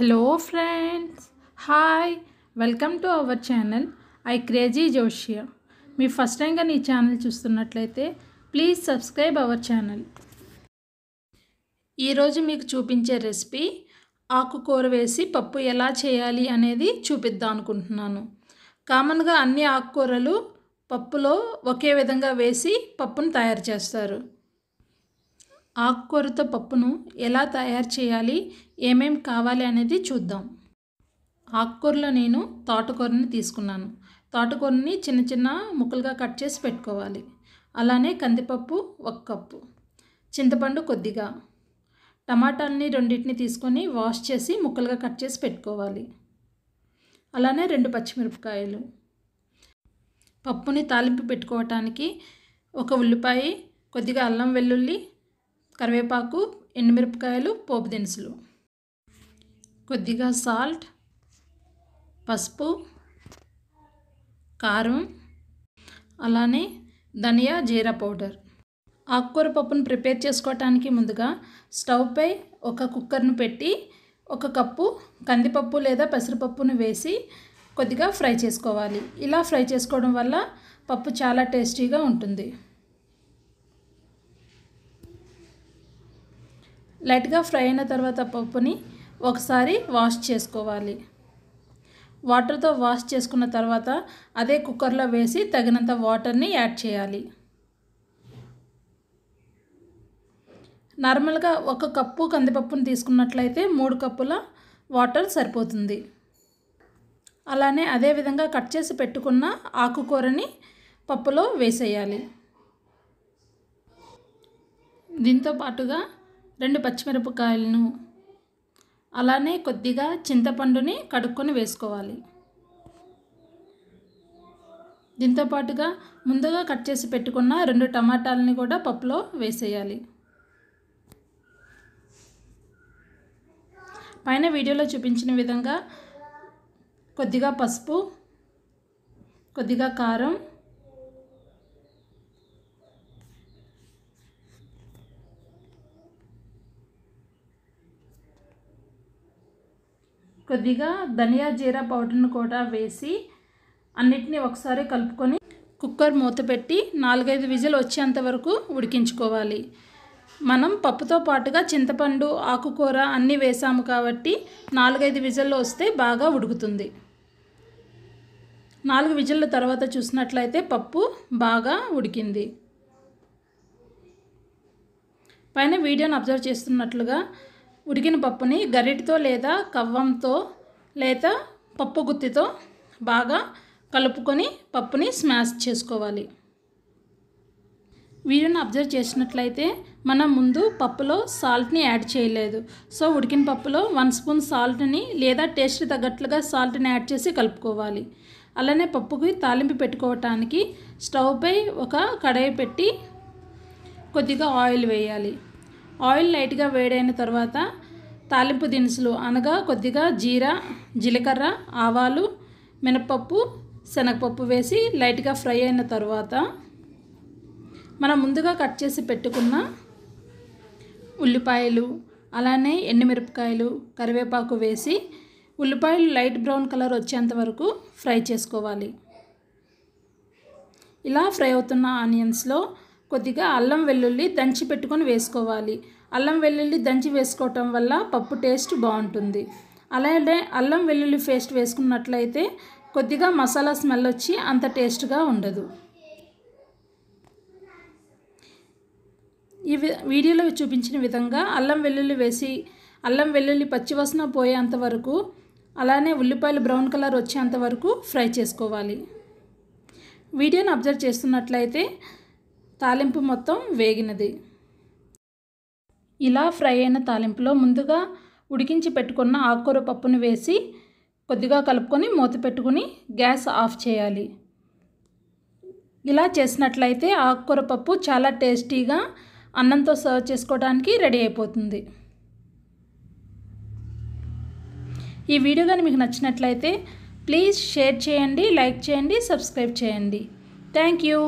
Hello friends hi welcome to our channel I crazy జోషియా మీ first టైంగా నీ channel చూస్తున్నట్లయితే ప్లీజ్ సబ్స్క్రైబ్ అవర్ ఛానల్ ఈరోజు మీకు చూపించే రెసిపీ ఆకుకూర వేసి పప్పు ఎలా చేయాలి అనేది చూపిద్దాం అనుకుంటున్నాను. కామన్గా అన్ని ఆకుకూరలు పప్పులో ఒకే విధంగా వేసి పప్పును తయారు చేస్తారు. ఆకుకూరతో పప్పును ఎలా తయారు చేయాలి? ఏమేం కావాలి అనేది చూద్దాం. ఆకుకూరలో నేను తోటకూరని తీసుకున్నాను. తోటకూరని చిన్న చిన్న ముక్కలుగా కట్ చేసి పెట్టుకోవాలి. అలానే కందిపప్పు ఒక కప్పు. చింతపండు కొద్దిగా. టమాటాలని రెండింటిని తీసుకొని వాష్ చేసి ముక్కలుగా కట్ చేసి పెట్టుకోవాలి. అలానే రెండు పచ్చిమిరపకాయలు. పప్పుని తాలింపు పెట్టుకోవటానికి ఒక ఉల్లిపాయ కొద్దిగా అల్లం వెల్లుల్లి కరివేపాకు ఎండుమిరపకాయలు పోపు దినుసులు. కొద్దిగా సాల్ట్ పసుపు కారం అలానే ధనియా జీరా పౌడర్. ఆకుకూర పప్పును ప్రిపేర్ చేసుకోవటానికి ముందుగా స్టవ్పై ఒక కుక్కర్ను పెట్టి ఒక కప్పు కందిపప్పు లేదా పెసరపప్పును వేసి కొద్దిగా ఫ్రై చేసుకోవాలి. ఇలా ఫ్రై చేసుకోవడం వల్ల పప్పు చాలా టేస్టీగా ఉంటుంది. లైట్గా ఫ్రై అయిన తర్వాత పప్పుని ఒకసారి వాష్ చేసుకోవాలి. వాటర్తో వాష్ చేసుకున్న తర్వాత అదే కుక్కర్లో వేసి తగినంత వాటర్ని యాడ్ చేయాలి. నార్మల్గా ఒక కప్పు కందిపప్పును తీసుకున్నట్లయితే మూడు కప్పుల వాటర్ సరిపోతుంది. అలానే అదే విధంగా కట్ చేసి పెట్టుకున్న ఆకుకూరని పప్పులో వేసేయాలి. దీంతో పాటుగా రెండు పచ్చిమిరపకాయలను అలానే కొద్దిగా చింతపండుని కడుక్కొని వేసుకోవాలి. దీంతో పాటుగా ముందుగా కట్ చేసి పెట్టుకున్న రెండు టమాటాలని కూడా పప్పులో వేసేయాలి. పైన వీడియోలో చూపించిన విధంగా కొద్దిగా పసుపు కొద్దిగా కారం కొద్దిగా ధనియా జీరా పౌడర్ను కూడా వేసి అన్నిటినీ ఒకసారి కలుపుకొని కుక్కర్ మూత పెట్టి నాలుగైదు విజిల్ వచ్చేంత వరకు ఉడికించుకోవాలి. మనం పప్పుతో పాటుగా చింతపండు ఆకుకూర అన్నీ వేసాము కాబట్టి నాలుగైదు విజిల్లు వస్తే బాగా ఉడుకుతుంది. నాలుగు విజిల్ల తర్వాత చూసినట్లయితే పప్పు బాగా ఉడికింది. పైన వీడియోని అబ్జర్వ్ చేస్తున్నట్లుగా ఉడికిన పప్పుని గరిటితో లేదా కవ్వంతో లేదా పప్పు గుత్తితో బాగా కలుపుకొని పప్పుని స్మాష్ చేసుకోవాలి. వీడియోని అబ్జర్వ్ చేసినట్లయితే మనం ముందు పప్పులో సాల్ట్ని యాడ్ చేయలేదు. సో ఉడికిన పప్పులో వన్ స్పూన్ సాల్ట్ని లేదా టేస్ట్ తగ్గట్లుగా సాల్ట్ని యాడ్ చేసి కలుపుకోవాలి. అలానే పప్పుకి తాలింపు పెట్టుకోవటానికి స్టవ్పై ఒక కడాయి పెట్టి కొద్దిగా ఆయిల్ వేయాలి. ఆయిల్ లైట్గా వేడైన తర్వాత తాలింపు దినుసులు అనగా కొద్దిగా జీరా జీలకర్ర ఆవాలు మినపప్పు శనగపప్పు వేసి లైట్గా ఫ్రై అయిన తర్వాత మనం ముందుగా కట్ చేసి పెట్టుకున్న ఉల్లిపాయలు అలానే ఎండుమిరపకాయలు కరివేపాకు వేసి ఉల్లిపాయలు లైట్ బ్రౌన్ కలర్ వచ్చేంత వరకు ఫ్రై చేసుకోవాలి. ఇలా ఫ్రై అవుతున్న ఆనియన్స్లో కొద్దిగా అల్లం వెల్లుల్లి దంచి పెట్టుకొని వేసుకోవాలి. అల్లం వెల్లుల్లి దంచి వేసుకోవటం వల్ల పప్పు టేస్ట్ బాగుంటుంది. అలాగే అల్లం వెల్లుల్లి పేస్ట్ వేసుకున్నట్లయితే కొద్దిగా మసాలా స్మెల్ వచ్చి అంత టేస్ట్గా ఉండదు. ఈ వీడియోలో చూపించిన విధంగా అల్లం వెల్లుల్లి వేసి అల్లం వెల్లుల్లి పచ్చివాసన పోయేంత వరకు అలానే ఉల్లిపాయలు బ్రౌన్ కలర్ వచ్చేంత వరకు ఫ్రై చేసుకోవాలి. వీడియోని అబ్జర్వ్ చేస్తున్నట్లయితే తాలింపు మొత్తం వేగినది. ఇలా ఫ్రై అయిన తాలింపులో ముందుగా ఉడికించి పెట్టుకున్న ఆకుకూర పప్పును వేసి కొద్దిగా కలుపుకొని మూత పెట్టుకుని గ్యాస్ ఆఫ్ చేయాలి. ఇలా చేసినట్లయితే ఆకుకూర పప్పు చాలా టేస్టీగా అన్నంతో సర్వ్ చేసుకోవడానికి రెడీ అయిపోతుంది. ఈ వీడియో కానీ మీకు నచ్చినట్లయితే ప్లీజ్ షేర్ చేయండి లైక్ చేయండి సబ్స్క్రైబ్ చేయండి. Thank you.